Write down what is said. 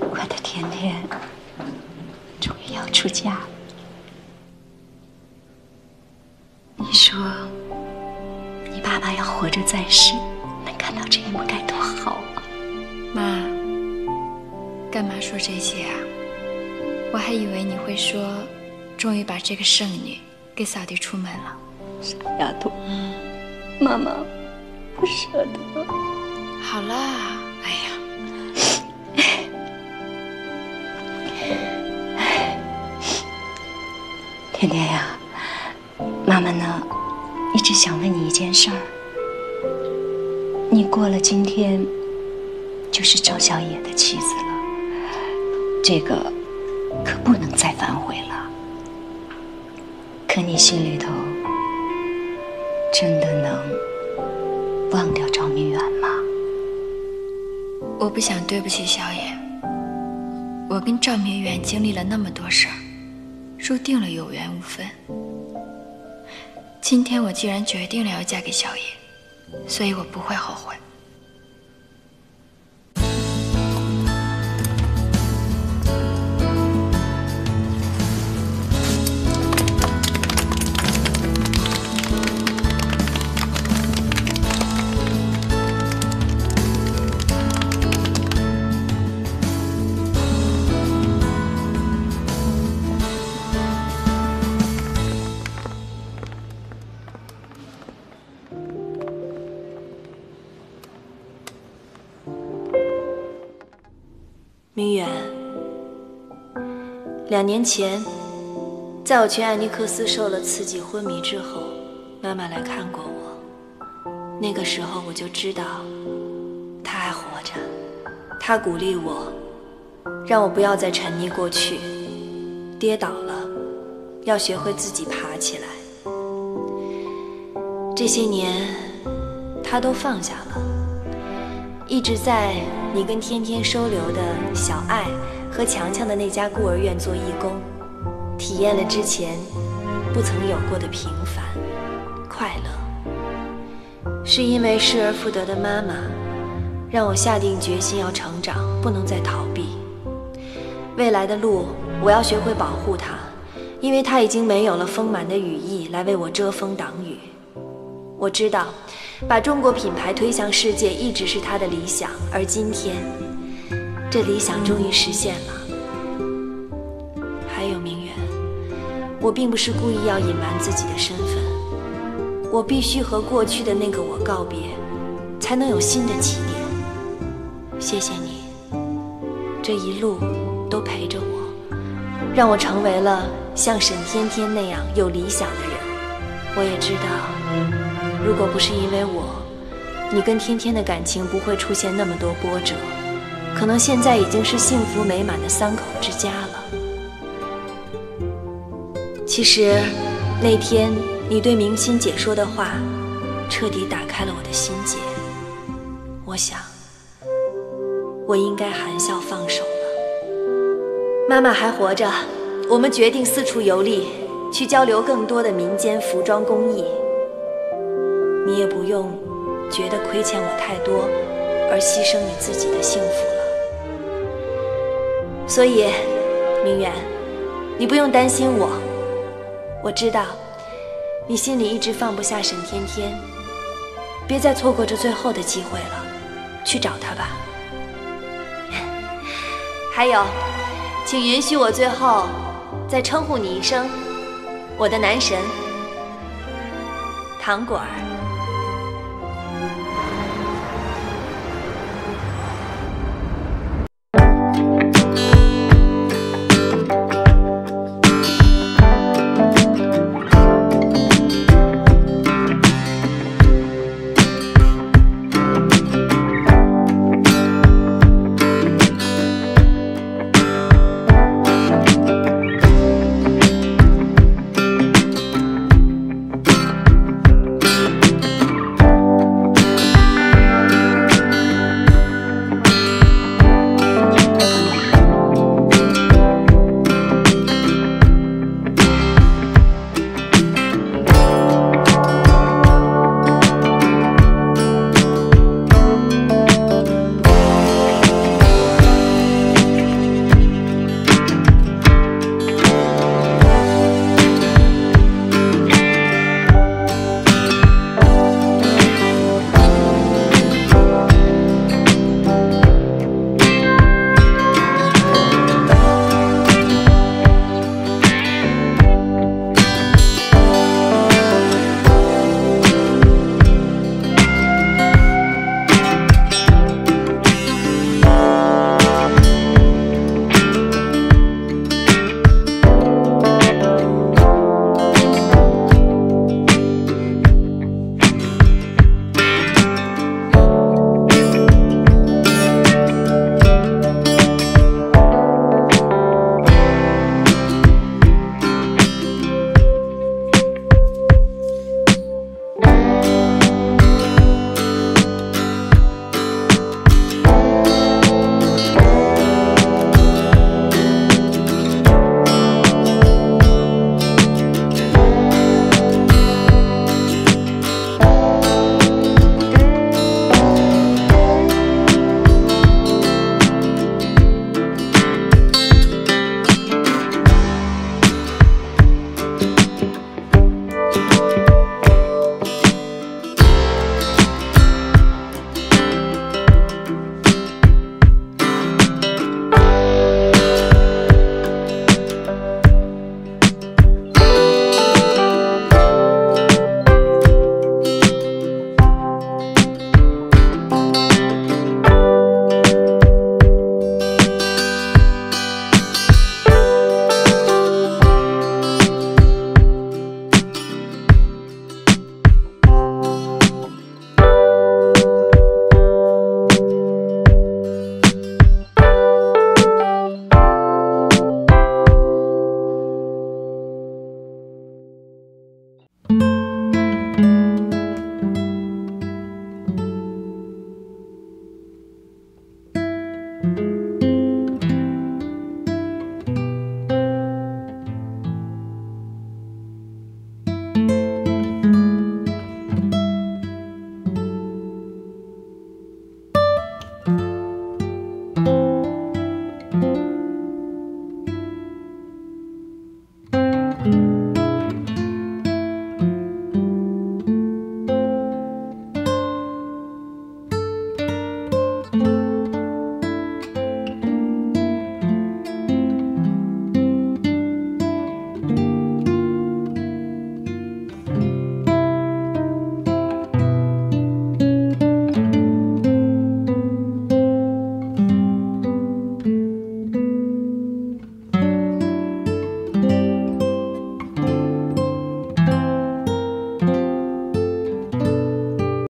我的甜甜终于要出嫁了。你说，你爸爸要活着在世，能看到这一幕该多好啊！妈，干嘛说这些啊？我还以为你会说，终于把这个剩女给扫地出门了。傻丫头，妈妈不舍得。好啦，哎呀，甜甜呀，妈妈呢，一直想问你一件事儿。你过了今天，就是赵小野的妻子了，这个可不能再反悔了。可你心里头真的能忘掉赵明远吗？我不想对不起小野。我跟赵明远经历了那么多事儿，注定了有缘无分。今天我既然决定了要嫁给小野，所以我不会后悔。两年前，在我去艾尼克斯受了刺激昏迷之后，妈妈来看过我。那个时候我就知道，她还活着。她鼓励我，让我不要再沉溺过去，跌倒了，要学会自己爬起来。这些年，她都放下了，一直在。你跟天天收留的小爱和强强的那家孤儿院做义工，体验了之前不曾有过的平凡快乐。是因为失而复得的妈妈，让我下定决心要成长，不能再逃避。未来的路，我要学会保护她，因为她已经没有了丰满的羽翼来为我遮风挡雨。我知道。把中国品牌推向世界一直是他的理想，而今天，这理想终于实现了。还有明远，我并不是故意要隐瞒自己的身份，我必须和过去的那个我告别，才能有新的起点。谢谢你，这一路都陪着我，让我成为了像沈天天那样有理想的人。我也知道。如果不是因为我，你跟天天的感情不会出现那么多波折，可能现在已经是幸福美满的三口之家了。其实，那天你对明心姐说的话，彻底打开了我的心结。我想，我应该含笑放手了。妈妈还活着，我们决定四处游历，去交流更多的民间服装工艺。你也不用觉得亏欠我太多，而牺牲你自己的幸福。所以，明远，你不用担心我。我知道你心里一直放不下沈天天，别再错过这最后的机会了，去找他吧。还有，请允许我最后再称呼你一声我的男神糖果儿。